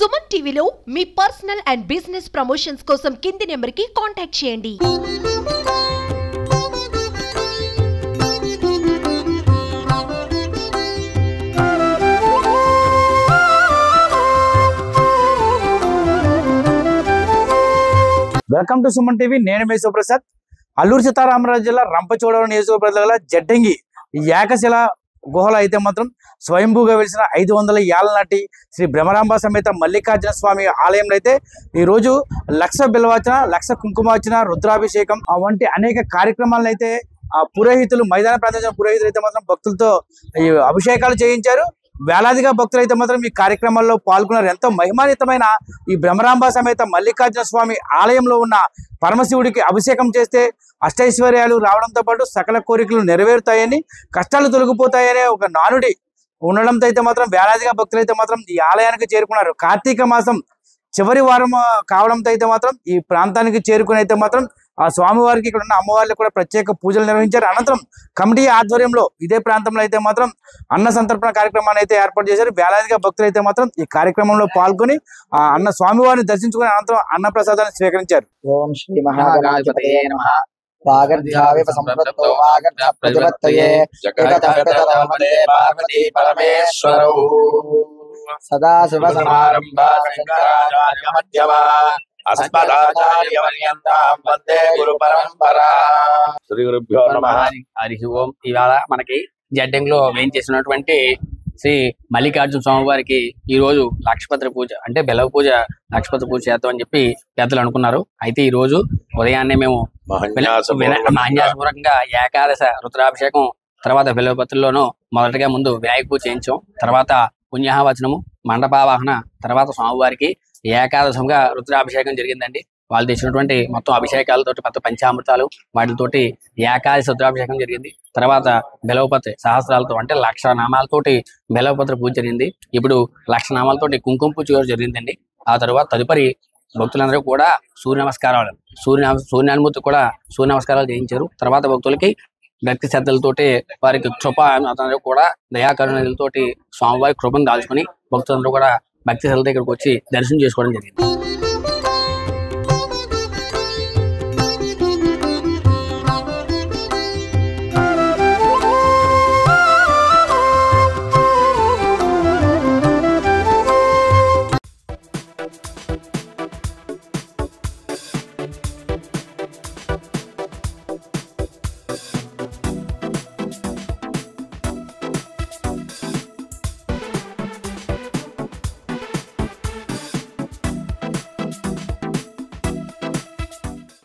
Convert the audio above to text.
సుమన్ టీవీలో మీ personal and business promotions కోసం కింది నెంబర్కి కాంటాక్ట్ చేయండి. Welcome to Suman TV. నేను మీ సుప్రసాద్. అల్లూరు సీతారామరాజు జిల్లా రంపచోడవరం నియోజకవర్గ గల జడ్డంగి. ఈ ఏకశిల గుహలో అయితే మాత్రం స్వయంభూగా వెలిసిన ఐదు వందల ఏళ్ళ నాటి శ్రీ భ్రమరాంబ సమేత మల్లికార్జున స్వామి ఆలయంలో అయితే ఈ రోజు లక్ష బిల్వాచన లక్ష కుంకుమార్చన రుద్రాభిషేకం వంటి అనేక కార్యక్రమాలను అయితే ఆ పురోహితులు మైదాన ప్రాంతం పురోహితులు అయితే మాత్రం భక్తులతో ఈ అభిషేకాలు చేయించారు. వేలాదిగా భక్తులు అయితే మాత్రం ఈ కార్యక్రమాల్లో పాల్గొన్నారు. ఎంతో మహిమాన్వితమైన ఈ బ్రహ్మరాంబ సమేత మల్లికార్జున స్వామి ఆలయంలో ఉన్న పరమశివుడికి అభిషేకం చేస్తే అష్టైశ్వర్యాలు రావడంతో పాటు సకల కోరికలు నెరవేరుతాయని కష్టాలు తొలగిపోతాయనే ఒక నానుడి ఉండడంతో అయితే మాత్రం వేలాదిగా భక్తులు అయితే మాత్రం ఈ ఆలయానికి చేరుకున్నారు. కార్తీక మాసం చివరి వారం కావడంతో అయితే మాత్రం ఈ ప్రాంతానికి చేరుకుని అయితే మాత్రం ఆ స్వామివారికి ఇక్కడ ఉన్న అమ్మవారికి కూడా ప్రత్యేక పూజలు నిర్వహించారు. అనంతరం కమిటీ ఆధ్వర్యంలో ఇదే ప్రాంతంలో అయితే మాత్రం అన్న సంతర్పణ కార్యక్రమాన్ని అయితే ఏర్పాటు చేశారు. వేలాదిగా భక్తులు అయితే మాత్రం ఈ కార్యక్రమంలో పాల్గొని ఆ అన్న స్వామివారిని దర్శించుకుని అనంతరం అన్న ప్రసాదాన్ని స్వీకరించారు. ఓం శ్రీ మహాగణాధిపతయే నమ. పార్వతీ పరమేశ్వరౌ. సదాశివ సమారంభా శంకరాచార్య మధ్యమా అస్మదాచార్య పర్యంతం వందే గురు పరంపరా శ్రీ గురుభ్యో నమ హరి హరి ఓం ఇవాళ మనకి జడ్డంలో వేయించేసినటువంటి శ్రీ మల్లికార్జున స్వామి వారికి ఈ రోజు లక్షపత్రి పూజ అంటే బెలవ పూజ లక్షపత్రి పూజ చేద్దాం అని చెప్పి పెద్దలు అనుకున్నారు. అయితే ఈ రోజు ఉదయాన్నే మేము మాన్యాసపూర్వకంగా ఏకాదశ రుద్రాభిషేకం తర్వాత బిలవపత్రుల్లోనూ మొదటగా ముందు వినాయక పూజ చేయించాం. తర్వాత పుణ్యాహవచనము మండపావాహన తర్వాత స్వామివారికి ఏకాదశంగా రుద్రాభిషేకం జరిగిందండి. వాళ్ళు తెచ్చినటువంటి మొత్తం అభిషేకాలతోటి పెద్ద పంచామృతాలు వాటితోటి ఏకాదశి రుద్రాభిషేకం జరిగింది. తర్వాత బెలవపత్రి సహస్రాలతో అంటే లక్ష నామాలతోటి బెలవపత్రి పూజ జరిగింది. ఇప్పుడు లక్ష నామాలతోటి కుంకుమ పూజ జరిగిందండి. ఆ తర్వాత తదుపరి భక్తులందరూ కూడా సూర్య నమస్కారాలు సూర్య సూర్యానుమూర్తి కూడా సూర్య నమస్కారాలు చేయించారు. తర్వాత భక్తులకి భక్తి శ్రద్ధలతోటి వారికి కృప అందరూ కూడా దయాకరుణలతోటి స్వామివారి కృపను దాల్చుకుని భక్తులందరూ కూడా భక్తి శ్రద్ధ ఇక్కడికి వచ్చి దర్శనం చేసుకోవడం జరిగింది.